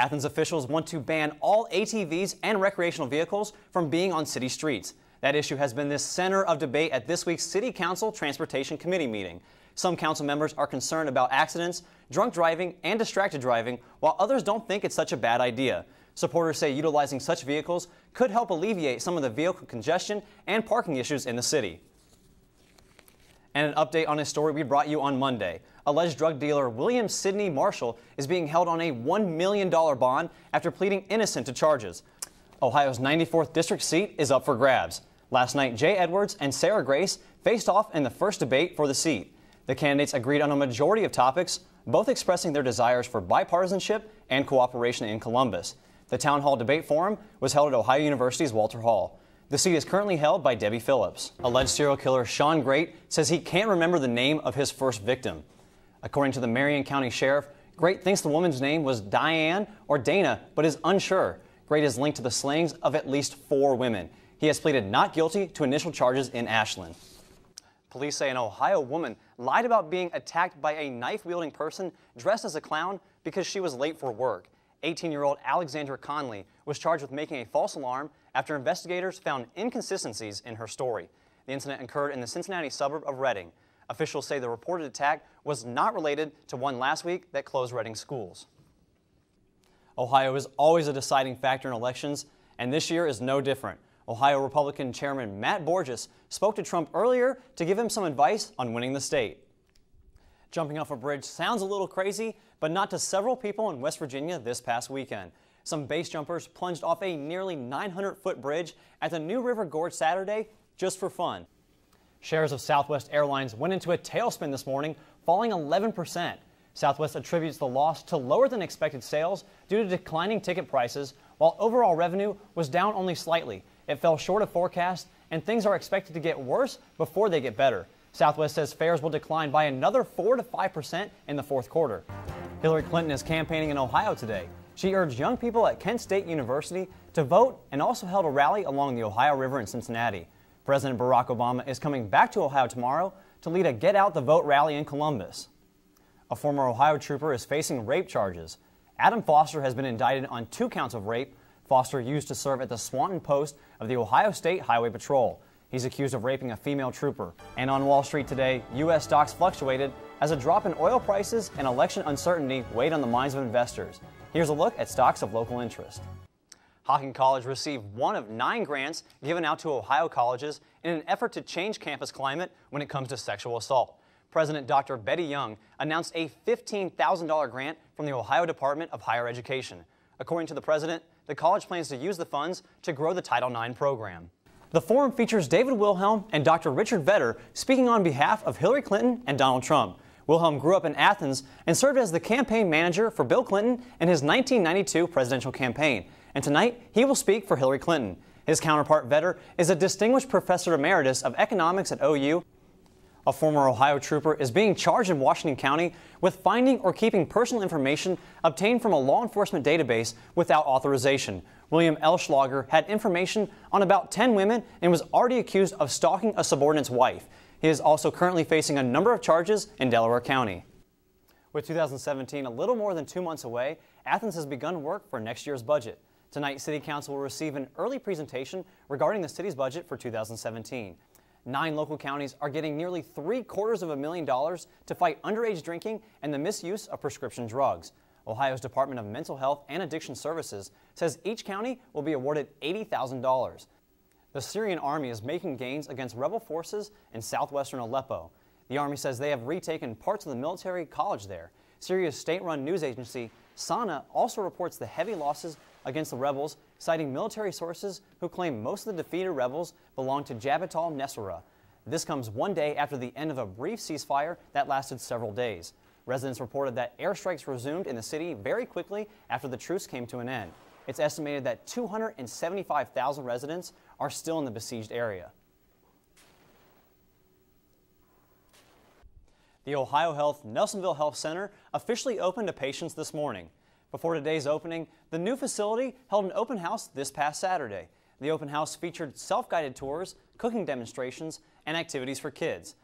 Athens officials want to ban all ATVs and recreational vehicles from being on city streets. That issue has been the center of debate at this week's City Council Transportation Committee meeting. Some council members are concerned about accidents, drunk driving, and distracted driving, while others don't think it's such a bad idea. Supporters say utilizing such vehicles could help alleviate some of the vehicle congestion and parking issues in the city. And an update on a story we brought you on Monday. Alleged drug dealer William Sidney Marshall is being held on a $1 million bond after pleading innocent to charges. Ohio's 94th district seat is up for grabs. Last night, Jay Edwards and Sarah Grace faced off in the first debate for the seat. The candidates agreed on a majority of topics, both expressing their desires for bipartisanship and cooperation in Columbus. The Town Hall Debate Forum was held at Ohio University's Walter Hall. The seat is currently held by Debbie Phillips. Alleged serial killer Shawn Grate says he can't remember the name of his first victim. According to the Marion County Sheriff, Grate thinks the woman's name was Diane or Dana, but is unsure. Grate is linked to the slayings of at least four women. He has pleaded not guilty to initial charges in Ashland. Police say an Ohio woman lied about being attacked by a knife wielding person dressed as a clown because she was late for work. 18 year old Alexandra Conley was charged with making a false alarm after investigators found inconsistencies in her story. The incident occurred in the Cincinnati suburb of Reading. Officials say the reported attack was not related to one last week that closed Reading schools. Ohio is always a deciding factor in elections, and this year is no different. Ohio Republican Chairman Matt Borges spoke to Trump earlier to give him some advice on winning the state. Jumping off a bridge sounds a little crazy, but not to several people in West Virginia this past weekend. Some base jumpers plunged off a nearly 900 foot bridge at the New River Gorge Saturday just for fun. Shares of Southwest Airlines went into a tailspin this morning, falling 11%. Southwest attributes the loss to lower than expected sales due to declining ticket prices, while overall revenue was down only slightly. It fell short of forecast, and things are expected to get worse before they get better. Southwest says fares will decline by another 4 to 5% in the fourth quarter. Hillary Clinton is campaigning in Ohio today. She urged young people at Kent State University to vote and also held a rally along the Ohio River in Cincinnati. President Barack Obama is coming back to Ohio tomorrow to lead a Get Out the Vote rally in Columbus. A former Ohio trooper is facing rape charges. Adam Foster has been indicted on two counts of rape Foster used to serve at the Swanton post of the Ohio State Highway Patrol. He's accused of raping a female trooper. And on Wall Street today, U.S. stocks fluctuated as a drop in oil prices and election uncertainty weighed on the minds of investors. Here's a look at stocks of local interest. Hocking College received one of nine grants given out to Ohio colleges in an effort to change campus climate when it comes to sexual assault. President Dr. Betty Young announced a $15,000 grant from the Ohio Department of Higher Education. According to the president, the college plans to use the funds to grow the Title IX program. The forum features David Wilhelm and Dr. Richard Vedder speaking on behalf of Hillary Clinton and Donald Trump. Wilhelm grew up in Athens and served as the campaign manager for Bill Clinton in his 1992 presidential campaign. And tonight, he will speak for Hillary Clinton. His counterpart, Vedder, is a distinguished professor emeritus of economics at OU a former Ohio trooper is being charged in Washington County with finding or keeping personal information obtained from a law enforcement database without authorization. William Elschlager had information on about 10 women and was already accused of stalking a subordinate's wife. He is also currently facing a number of charges in Delaware County. With 2017 a little more than two months away, Athens has begun work for next year's budget. Tonight, City Council will receive an early presentation regarding the city's budget for 2017. Nine local counties are getting nearly three quarters of a million dollars to fight underage drinking and the misuse of prescription drugs. Ohio's Department of Mental Health and Addiction Services says each county will be awarded $80,000. The Syrian army is making gains against rebel forces in southwestern Aleppo. The army says they have retaken parts of the military college there. Syria's state-run news agency, SANA, also reports the heavy losses against the rebels, citing military sources who claim most of the defeated rebels belong to Jabhat al-Nusra. This comes one day after the end of a brief ceasefire that lasted several days. Residents reported that airstrikes resumed in the city very quickly after the truce came to an end. It's estimated that 275,000 residents are still in the besieged area. The Ohio Health Nelsonville Health Center officially opened to patients this morning. Before today's opening, the new facility held an open house this past Saturday. The open house featured self-guided tours, cooking demonstrations, and activities for kids.